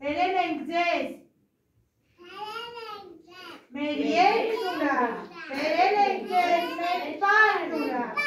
Բերել ենք ձեզ։ Բերել ենք ձեզ։ Մեր երկնուրա։ Բերել ենք ձեզ մեր պարտուրա։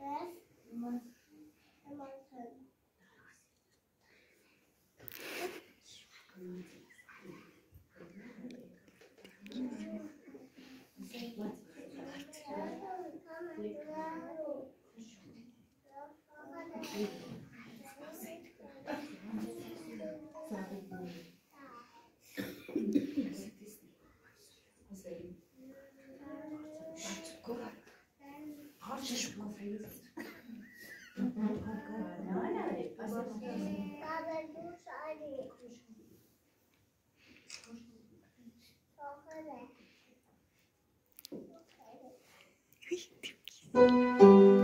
Yes. Música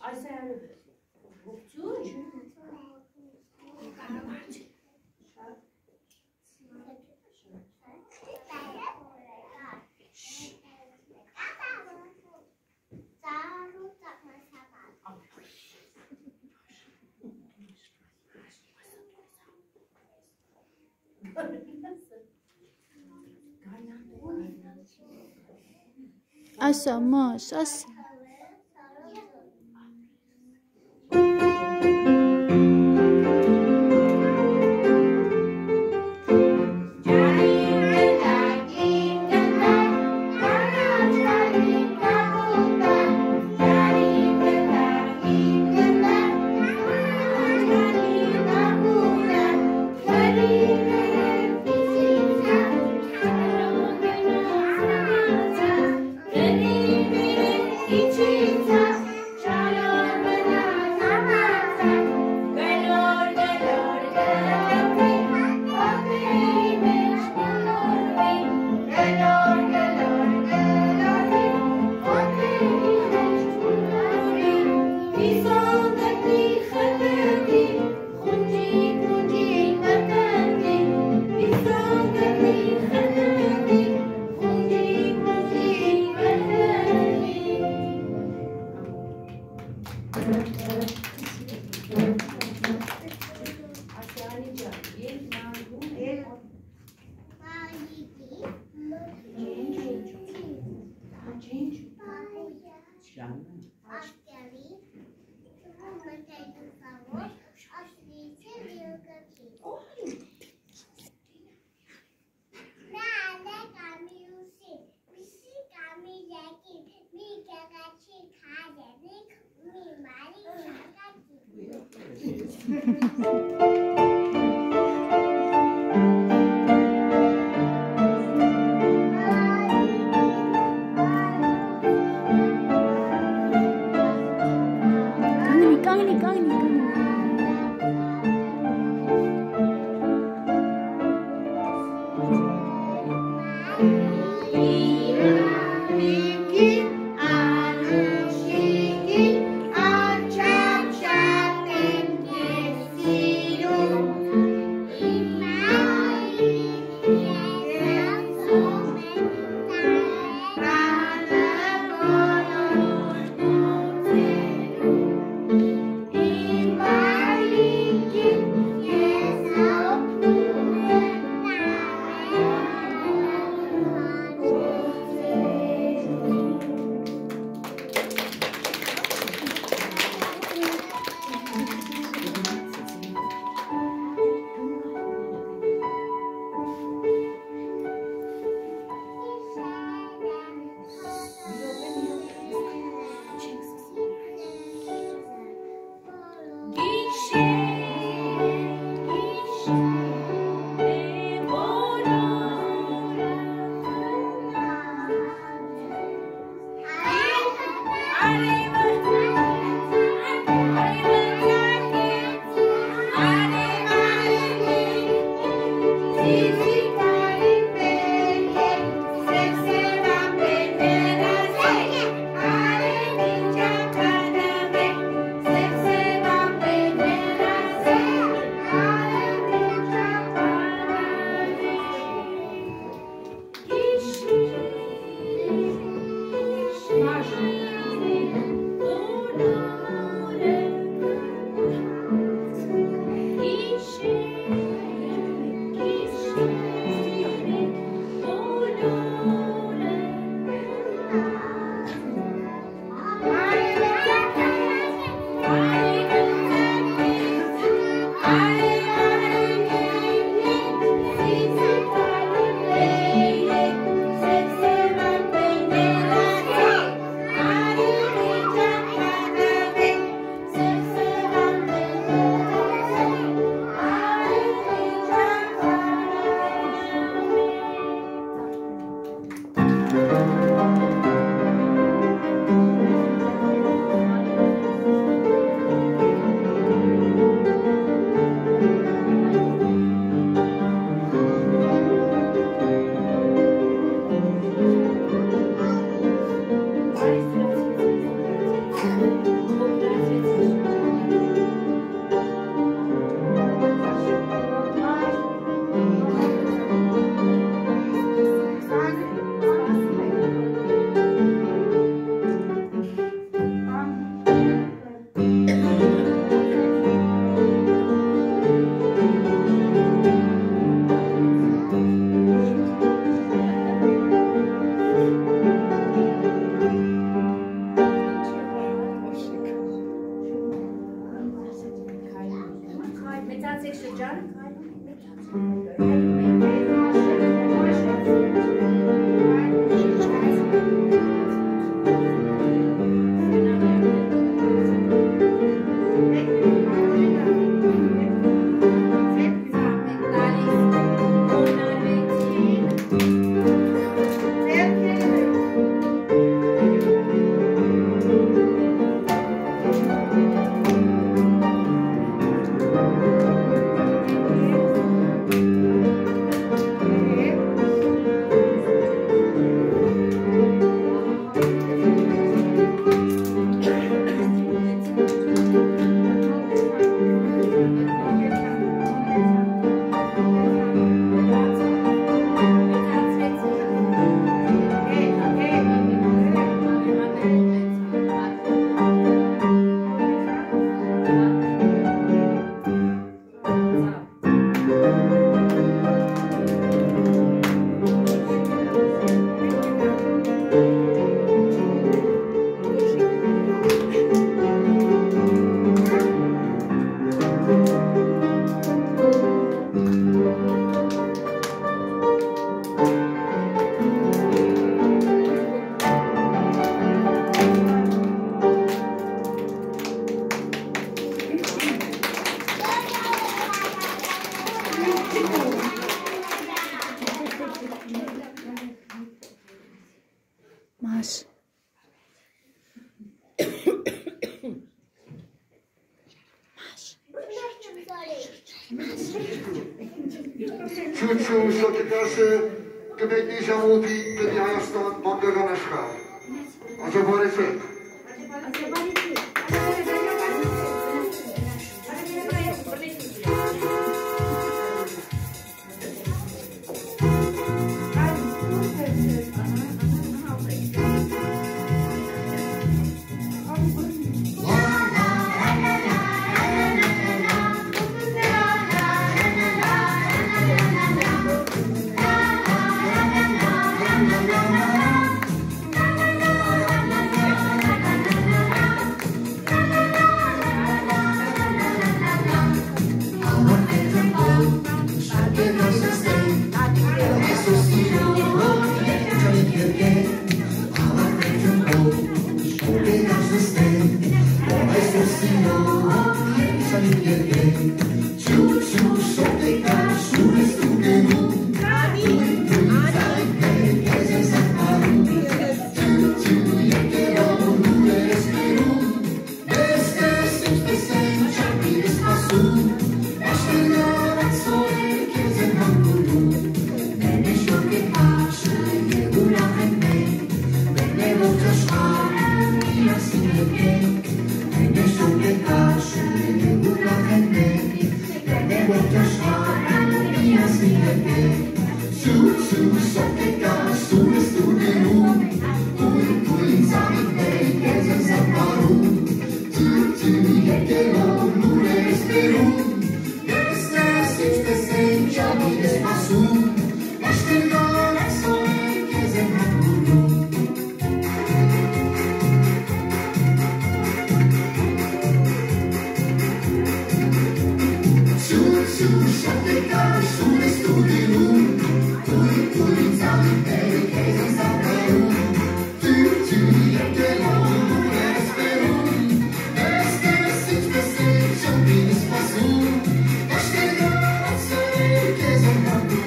Ay sen Hukçu. Asa mas, asa. এসে পড়েছে। আচ্ছা,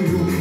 A